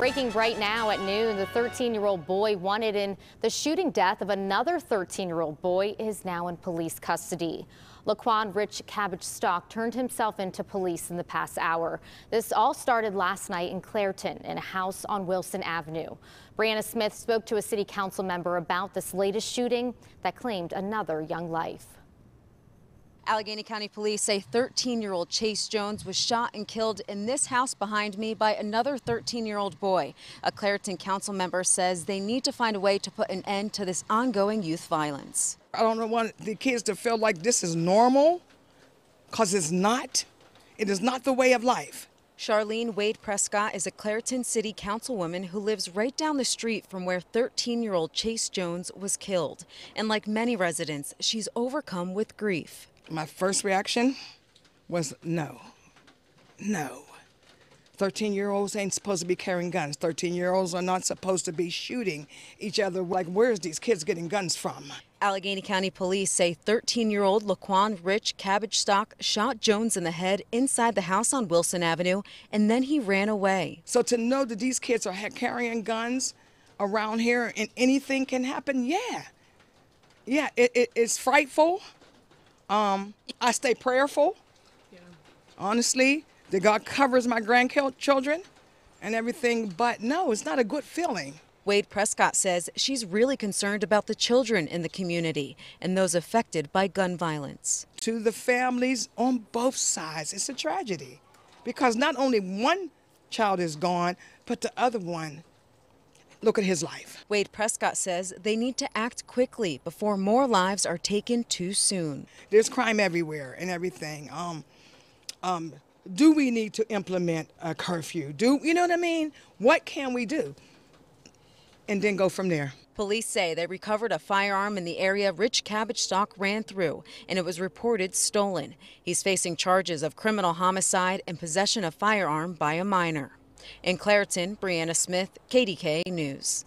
Breaking right now at noon, the 13-year-old boy wanted in the shooting death of another 13-year-old boy is now in police custody. Laquan Rich Cabbage Stalk turned himself into police in the past hour. This all started last night in Clairton in a house on Wilson Avenue. Briana Smith spoke to a city council member about this latest shooting that claimed another young life. Allegheny County Police say 13-year-old Chase Jones was shot and killed in this house behind me by another 13-year-old boy. A Clairton council member says they need to find a way to put an end to this ongoing youth violence. I don't want the kids to feel like this is normal because it's not. It is not the way of life. Charlene Wade Prescott is a Clairton City Councilwoman who lives right down the street from where 13 year old Chase Jones was killed. And like many residents, she's overcome with grief. My first reaction was no. No. 13 year olds ain't supposed to be carrying guns. 13 year olds are not supposed to be shooting each other. Like, where's these kids getting guns from? Allegheny County police say 13 year old Laquan Rich Cabbage Stalk shot Jones in the head inside the house on Wilson Avenue, and then he ran away. So to know that these kids are carrying guns around here and anything can happen, yeah. Yeah, it, it, it's frightful. Um, I stay prayerful. Yeah. Honestly, that God covers my grandchildren and everything, but no, it's not a good feeling. Wade Prescott says she's really concerned about the children in the community and those affected by gun violence. To the families on both sides, it's a tragedy because not only one child is gone, but the other one look at his life. Wade Prescott says they need to act quickly before more lives are taken too soon. There's crime everywhere and everything. Um, um, do we need to implement a curfew? Do you know what I mean? What can we do? And then go from there. Police say they recovered a firearm in the area Rich Cabbage Stalk ran through, and it was reported stolen. He's facing charges of criminal homicide and possession of firearm by a minor. In Clairton, Briana Smith, KDKA News.